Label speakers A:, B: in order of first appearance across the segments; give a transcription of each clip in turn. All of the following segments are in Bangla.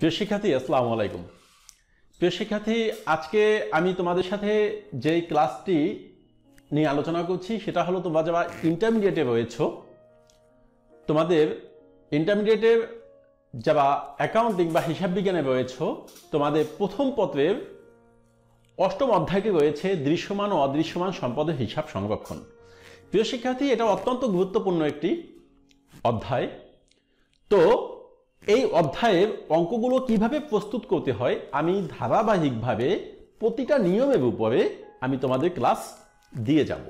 A: প্রিয় শিক্ষার্থী, আসসালামু আলাইকুম। প্রিয় শিক্ষার্থী, আজকে আমি তোমাদের সাথে যে ক্লাসটি নিয়ে আলোচনা করছি, সেটা হলো তোমরা যারা ইন্টারমিডিয়েটে রয়েছো, তোমাদের ইন্টারমিডিয়েটের যারা অ্যাকাউন্টিং বা হিসাব বিজ্ঞানে রয়েছ, তোমাদের প্রথম পত্রের অষ্টম অধ্যায়টি রয়েছে দৃশ্যমান ও অদৃশ্যমান সম্পদের হিসাব সংরক্ষণ। প্রিয় শিক্ষার্থী, এটা অত্যন্ত গুরুত্বপূর্ণ একটি অধ্যায়। তো এই অধ্যায়ের অঙ্কগুলো কীভাবে প্রস্তুত করতে হয়, আমি ধারাবাহিকভাবে প্রতিটা নিয়মের উপরে আমি তোমাদের ক্লাস দিয়ে যাব।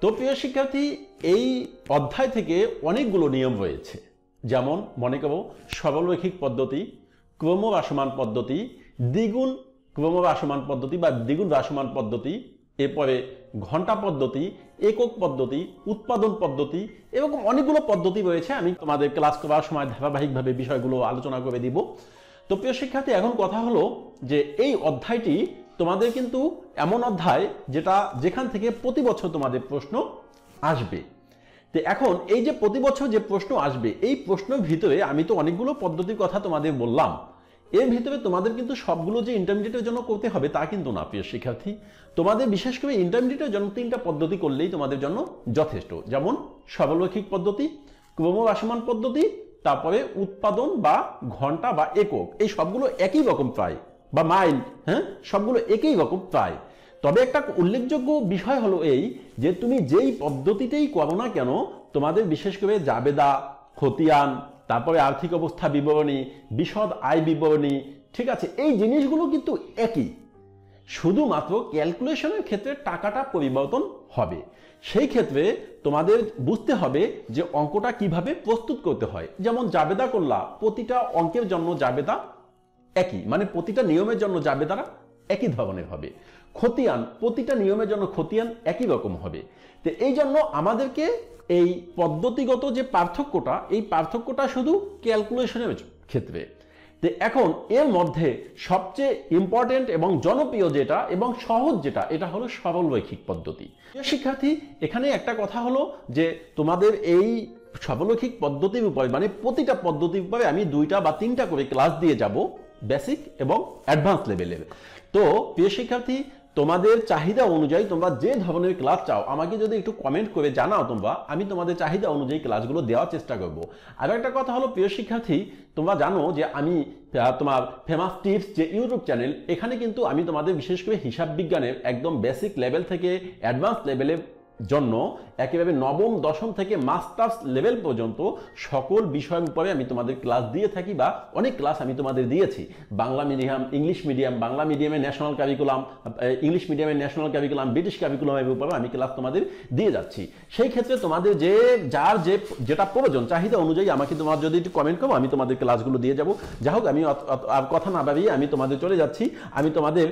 A: তো প্রিয় শিক্ষার্থী, এই অধ্যায় থেকে অনেকগুলো নিয়ম রয়েছে। যেমন, মনে করো, সরলরৈখিক পদ্ধতি ক্রমরাসমান পদ্ধতি, দ্বিগুণ ক্রমরাসমান পদ্ধতি বা দ্বিগুণ রাসমান পদ্ধতি এরপরে ঘণ্টা পদ্ধতি, একক পদ্ধতি, উৎপাদন পদ্ধতি এরকম অনেকগুলো পদ্ধতি রয়েছে। আমি তোমাদের ক্লাস করার সময় ধারাবাহিকভাবে বিষয়গুলো আলোচনা করে দিব। তো প্রিয় শিক্ষার্থী, এখন কথা হলো যে এই অধ্যায়টি তোমাদের কিন্তু এমন অধ্যায় যেটা যেখান থেকে প্রতি বছর তোমাদের প্রশ্ন আসবে। তো এখন এই যে প্রতি বছর যে প্রশ্ন আসবে, এই প্রশ্নের ভিতরে আমি তো অনেকগুলো পদ্ধতির কথা তোমাদের বললাম। এর ভিতরে তোমাদের কিন্তু সবগুলো যে ইন্টারমিডিয়েটের জন্য করতে হবে তা কিন্তু না, প্রিয় শিক্ষার্থী। তোমাদের বিশেষ করে ইন্টারমিডিয়েটের জন্য তিনটা পদ্ধতি করলেই তোমাদের জন্য যথেষ্ট। যেমন সরলরৈখিক পদ্ধতি, ক্রমবাসমান পদ্ধতি, তারপরে উৎপাদন বা ঘণ্টা বা একক। এই সবগুলো একই রকম প্রায়, বা মাইল হ্যাঁ? সবগুলো একই রকম প্রায়। তবে একটা উল্লেখযোগ্য বিষয় হলো এই যে তুমি যেই পদ্ধতিতেই করো না কেন, তোমাদের বিশেষ করে জাবেদা, খতিয়ান তারপরে আর্থিক অবস্থা বিবরণী, বিশদ আয় বিবরণী, ঠিক আছে, এই জিনিসগুলো কিন্তু একই। শুধুমাত্র ক্যালকুলেশনের ক্ষেত্রে টাকাটা পরিবর্তন হবে। সেই ক্ষেত্রে তোমাদের বুঝতে হবে যে অঙ্কটা কীভাবে প্রস্তুত করতে হয়। যেমন জাবেদা করলা, প্রতিটা অঙ্কের জন্য জাবেদা একই মানে প্রতিটা নিয়মের জন্য জাবেদারা একই ধরনের হবে। খতিয়ান, প্রতিটা নিয়মের জন্য খতিয়ান একই রকম হবে। তো এই জন্য আমাদেরকে এই পদ্ধতিগত যে পার্থক্যটা, এই পার্থক্যটা শুধু ক্যালকুলেশনের ক্ষেত্রে। তো এখন এর মধ্যে সবচেয়ে ইম্পর্টেন্ট এবং জনপ্রিয় যেটা এবং সহজ যেটা, এটা হলো সরল রৈখিক পদ্ধতি। শিক্ষার্থী, এখানে একটা কথা হলো যে তোমাদের এই সরলরৈখিক পদ্ধতির উপরে মানে প্রতিটা পদ্ধতির উপরে আমি দুইটা বা তিনটা করে ক্লাস দিয়ে যাব। বেসিক এবং অ্যাডভান্স লেভেলের তো, প্রিয় শিক্ষার্থী, তোমাদের চাহিদা অনুযায়ী তোমরা যে ধরনের ক্লাস চাও, আমাকে যদি একটু কমেন্ট করে জানাও তোমরা, আমি তোমাদের চাহিদা অনুযায়ী ক্লাসগুলো দেওয়ার চেষ্টা করব। আর একটা কথা হলো, প্রিয় শিক্ষার্থী, তোমরা জানো যে আমি তোমার ফেমাস টিপস যে ইউটিউব চ্যানেল এখানে কিন্তু আমি তোমাদের বিশেষ করে হিসাব বিজ্ঞানের একদম বেসিক লেভেল থেকে অ্যাডভান্স লেভেলের জন্য একেবারে নবম, দশম থেকে মাস্টার্স লেভেল পর্যন্ত সকল বিষয়ের উপরে আমি তোমাদের ক্লাস দিয়ে থাকি বা অনেক ক্লাস আমি তোমাদের দিয়েছি। Bangla medium, English medium, Bangla মিডিয়ামে ন্যাশনাল কারিকুলাম ইংলিশ মিডিয়ামে ন্যাশনাল কারিকুলাম ব্রিটিশ কারিকুলামের উপরে আমি ক্লাস তোমাদের দিয়ে যাচ্ছি। সেই ক্ষেত্রে তোমাদের যে, যার যে, যেটা প্রয়োজন, চাহিদা অনুযায়ী আমাকে তোমার যদি একটু কমেন্ট করো, আমি তোমাদের ক্লাসগুলো দিয়ে যাব। যা হোক আমি আর কথা না ভাবিয়ে আমি তোমাদের চলে যাচ্ছি। আমি তোমাদের